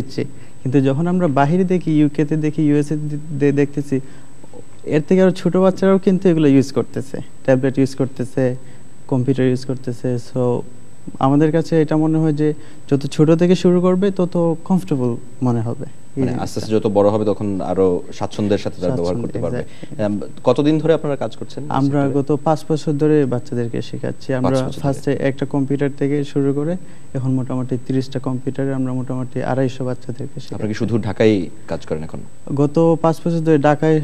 দিচ্ছে। কিন্তু যখন আমরা বাহিরে দেখি ইউকেতে দেখি ইউএসএ দেখতেছি, এর থেকে আরও ছোট বাচ্চারাও কিন্তু এগুলো ইউজ করতেছে। ট্যাবলেট ইউজ করতেছে কম্পিউটার ইউজ করতেছে সো আমাদের কাছে এটা মনে হয় যে যত ছোট থেকে শুরু করবে তত কমফোর্টেবল মনে হবে। মানে আস্তে আস্তে যত বড় হবে তখন আরও স্বাচ্ছন্দ্যের সাথে তারা ব্যবহার করতে পারবে। কতদিন ধরে আপনারা কাজ করছেন? আমরা গত পাঁচ বছর ধরে বাচ্চাদেরকে শেখাচ্ছি। আমরা ফার্স্টে একটা কম্পিউটার থেকে শুরু করে এখন মোটামুটি তিরিশটা কম্পিউটারে আমরা মোটামুটি আড়াইশো বাচ্চাদেরকে আপনারা কি শুধু ঢাকায় কাজ করেন এখন? গত পাঁচ বছর ধরে ঢাকায়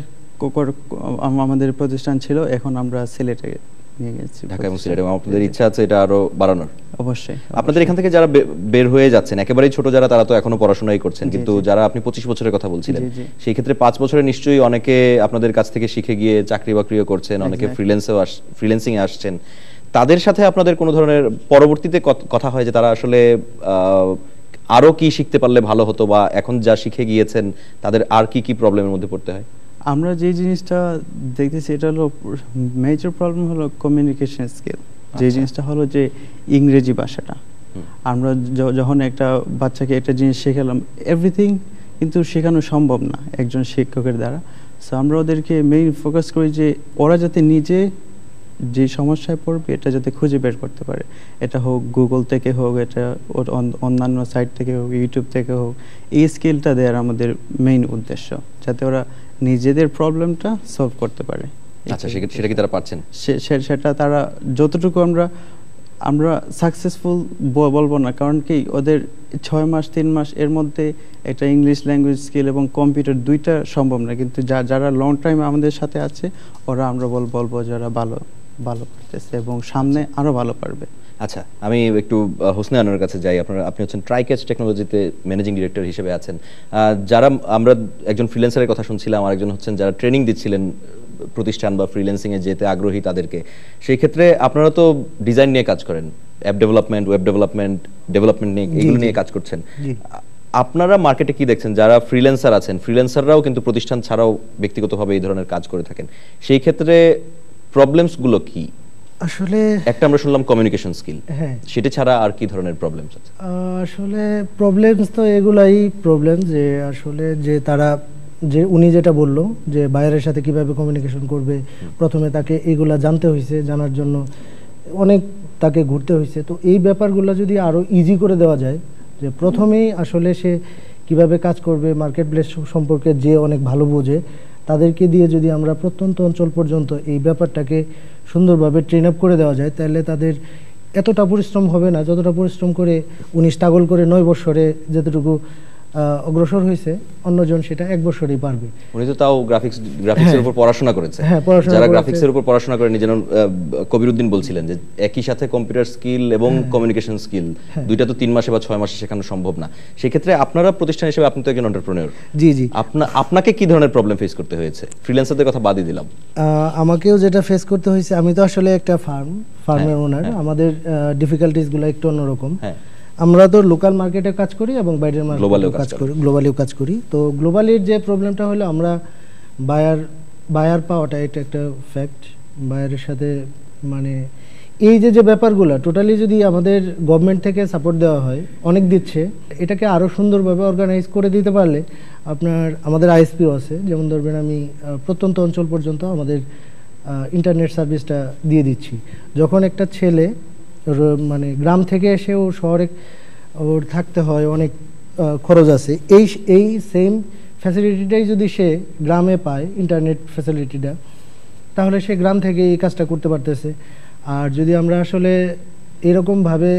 আমাদের প্রতিষ্ঠান ছিল এখন আমরা সিলেটে নিয়ে গেছি ঢাকা এবং আপনাদের ইচ্ছা আছে এটা আরও বাড়ানোর। অবশ্যই আপনাদের এখান থেকে যারা বের হয়ে যাচ্ছেন একেবারেই ছোট যারা তারা তো এখনও পড়াশোনাই করছেন। কিন্তু যারা আপনি পঁচিশ বছরের কথা বলছিলেন। সেই ক্ষেত্রে পাঁচ বছরে নিশ্চয়ই অনেকে আপনাদের কাছ থেকে শিখে গিয়ে চাকরি বাকরিও করছেন অনেকে. ফ্রিল্যান্সেও ফ্রিল্যান্সিং এ আসছেন। তাদের সাথে আপনাদের কোনো ধরনের পরবর্তীতে কথা হয় যে তারা আসলে আহ, আরও কি শিখতে পারলে ভালো হতো বা এখন যা শিখে গিয়েছেন তাদের আর কি কি প্রবলেমের মধ্যে পড়তে হয়? আমরা যে জিনিসটা দেখতেছি এটা হলো মেজর প্রবলেম হলো কমিউনিকেশন স্কিল যে আচ্ছা। জিনিসটা হলো যে ইংরেজি ভাষাটা। আমরা যখন একটা বাচ্চাকে একটা জিনিস শেখালাম এভরিথিং কিন্তু শেখানো সম্ভব না একজন শিক্ষকের দ্বারা। সো আমরা ওদেরকে মেইন ফোকাস করি যে ওরা যাতে নিজে যে সমস্যায় পড়বে এটা যাতে খুঁজে বের করতে পারে। এটা হোক গুগল থেকে হোক এটা অন্যান্য সাইট থেকে হোক ইউটিউব থেকে হোক এই স্কিলটা দেওয়ার আমাদের মেইন উদ্দেশ্য। যাতে ওরা নিজেদের প্রবলেমটা সলভ করতে পারে। আচ্ছা সেটা কি তারা পারছেন? সেটা তারা যতটুকু আমরা আমরা সাকসেসফুল বলব না কারণ কি ওদের ছয় মাস তিন মাস এর মধ্যে একটা ইংলিশ ল্যাঙ্গুয়েজ স্কিল এবং কম্পিউটার দুইটা সম্ভব না কিন্তু যা যারা লং টাইম আমাদের সাথে আছে ওরা আমরা বল বলব যারা ভালো ভালো করতেছে এবং সামনে আরও ভালো পারবে। আচ্ছা আমি একটু হোসনে আনোয়ারের কাছে যাই। আপনারা আপনি হচ্ছেন ট্রাইকেজ টেকনোলজিতে ম্যানেজিং ডিরেক্টর হিসেবে আছেন। যারা আমরা একজন ফ্রিল্যান্সারের কথা শুনছিলাম আর একজন হচ্ছেন যারা ট্রেনিং দিচ্ছিলেন প্রতিষ্ঠান বা ফ্রিল্যান্সিং এ যেতে আগ্রহী তাদেরকে। সেই ক্ষেত্রে আপনারা তো ডিজাইন নিয়ে কাজ করেন app development web development development নিয়ে এগুলো নিয়ে কাজ করছেন। আপনারা মার্কেটে কি দেখছেন? যারা ফ্রিল্যান্সার আছেন ফ্রিল্যান্সাররাও কিন্তু প্রতিষ্ঠান ছাড়াও ব্যক্তিগতভাবে এই ধরনের কাজ করে থাকেন। সেই ক্ষেত্রে প্রবলেমসগুলো কি? আসলে একটা আমরা শুনলাম কমিউনিকেশন স্কিল হ্যাঁ। সেটা ছাড়া আর কি ধরনের প্রবলেমস আছে? আসলে প্রবলেমস তো এগুলাই প্রবলেম যে আসলে যে তারা যে উনি যেটা বলল যে বাইরের সাথে কীভাবে কমিউনিকেশন করবে প্রথমে তাকে এগুলা জানতে হয়েছে জানার জন্য অনেক তাকে ঘুরতে হয়েছে তো এই ব্যাপারগুলো যদি আরও ইজি করে দেওয়া যায় যে প্রথমেই আসলে সে কীভাবে কাজ করবে মার্কেট প্লেস সম্পর্কে যে অনেক ভালো বোঝে তাদেরকে দিয়ে যদি আমরা প্রত্যন্ত অঞ্চল পর্যন্ত এই ব্যাপারটাকে সুন্দরভাবে ট্রেন আপ করে দেওয়া যায়, তাহলে তাদের এতটা পরিশ্রম হবে না, যতটা পরিশ্রম করে উনি স্ট্রাগল করে নয় বছরে যতটুকু অগ্রসর হয়েছে অন্যজন সেটা এক বছরেই পারবে। উনি তো তাও গ্রাফিক্স গ্রাফিক্সের উপর পড়াশোনা করেছে। হ্যাঁ, যারা। গ্রাফিক্সের উপর পড়াশোনা করেন যেন কবিরউদ্দিন বলছিলেন যে একই সাথে কম্পিউটার স্কিল এবং কমিউনিকেশন স্কিল হ্যাঁ। দুইটা তো তিন মাসে বা ছয় মাসে শেখানো সম্ভব না। সেক্ষেত্রে আপনারা প্রতিষ্ঠান হিসেবে আপনি তো একজন এন্টারপ্রেনিয়র জি জি। আপনা আপনাকে কি ধরনের প্রবলেম ফেস করতে হয়েছে? ফ্রিল্যান্সারদের কথা বাদই দিলাম। আমাকেও যেটা ফেস করতে হয়েছে আমি তো আসলে একটা ফার্ম ফার্মের হ্যাঁ, ওনার হ্যাঁ। আমাদের ডিফিকাল্টিসগুলো একটু অন্যরকম। হ্যাঁ। আমরা তো লোকাল মার্কেটে কাজ করি এবং বাইরের Global-এও কাজ করি। গ্লোবালিও কাজ করি। তো গ্লোবালির যে প্রবলেমটা হলো আমরা বায়ার বায়ার পাওয়াটা এটা একটা ফ্যাক্ট বায়ারের সাথে মানে এই যে যে ব্যাপারগুলো টোটালি যদি আমাদের গভর্নমেন্ট থেকে সাপোর্ট দেওয়া হয় অনেক দিচ্ছে এটাকে আরও সুন্দরভাবে অর্গানাইজ করে দিতে পারলে আপনার আমাদের আইএসপিও আছে। যেমন ধরবেন আমি প্রত্যন্ত অঞ্চল পর্যন্ত আমাদের ইন্টারনেট সার্ভিসটা দিয়ে দিচ্ছি। যখন একটা ছেলে মানে গ্রাম থেকে এসে ও শহরে ওর থাকতে হয় অনেক খরচ আছে। এই এই সেম ফ্যাসিলিটিটাই যদি সে গ্রামে পায় ইন্টারনেট ফ্যাসিলিটিটা তাহলে সে গ্রাম থেকে এই কাজটা করতে পারতেছে। আর যদি আমরা আসলে এরকমভাবে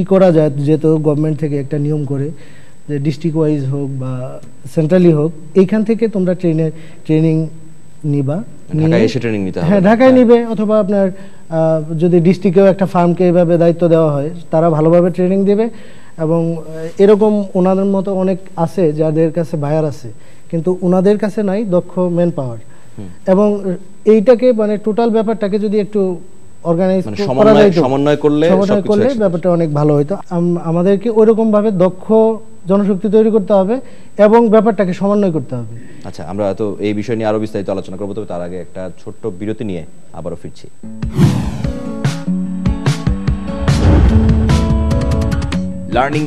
ই করা যায়, যেহেতু গভর্নমেন্ট থেকে একটা নিয়ম করে, যে ডিস্ট্রিক্ট ওয়াইজ হোক বা সেন্ট্রালি হোক, এইখান থেকে তোমরা ট্রেনের ট্রেনিং নিবা। ঢাকায় নিয়ে- এসে ট্রেনিং নিতে হ্যাঁ ঢাকায় নিবে অথবা আপনার যদি ডিস্ট্রিক্টেও একটা ফার্মকে এভাবে দায়িত্ব দেওয়া হয় তারা ভালোভাবে ট্রেনিং দেবে। এবং এরকম ওনাদের মতো অনেক আছে যাদের কাছে বায়ার আছে কিন্তু ওনাদের কাছে নাই দক্ষ ম্যান পাওয়ার এবং এইটাকে মানে টোটাল ব্যাপারটাকে যদি একটু অর্গানাইজ মানে করা করলে সমন্বয় করলে ব্যাপারটা অনেক ভালো হতো আমাদেরকে ওইরকম ভাবে দক্ষ জনশক্তি তৈরি করতে হবে এবং ব্যাপারটাকে সমন্বয় করতে হবে। আচ্ছা আমরা তো এই বিষয় নিয়ে আরও বিস্তারিত আলোচনা করব তবে তার আগে একটা ছোট্ট বিরতি নিয়ে আবারও ফিরছি। লার্নিং